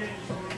Thank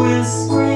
Whispering